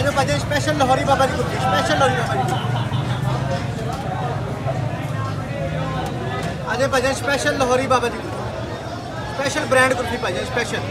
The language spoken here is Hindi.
आलू पजे स्पेशल लाहौरी बाबा की कुल्फी स्पेशल लाहौरी बाबा की आलू पजे स्पेशल लाहौरी बाबा की कुल्फी स्पेशल ब्रांड कुल्फी पजे स्पेशल।